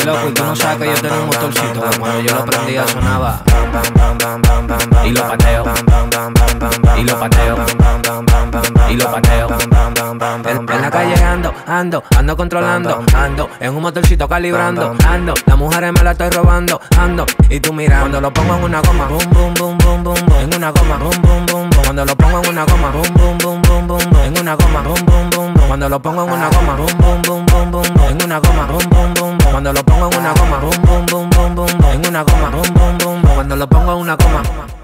Y loco, y tú no sabes que yo tenía un motorcito que cuando yo lo prendía sonaba. Y lo pateo. Y lo pateo. Y lo pateo. En, en la calle ando, ando, ando controlando, ando, en un motorcito calibrando, ando, las mujeres me la estoy robando, ando, y tú mirando, lo pongo en una goma, boom, boom, boom, boom, boom, boom, en una goma, boom, boom, boom, boom, cuando lo pongo en una goma, boom, boom, boom, boom, boom, boom, en una goma, boom, boom, boom, boom, cuando lo pongo en una goma, boom, boom, boom, boom, boom, boom, en una goma, boom, boom, boom, boom, cuando lo pongo en una goma, boom, boom, boom, boom, boom, en una goma, boom, boom, boom, cuando lo pongo en una goma.